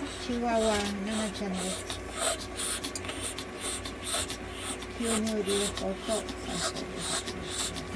チワワナナちゃんです。清盛放送参考です。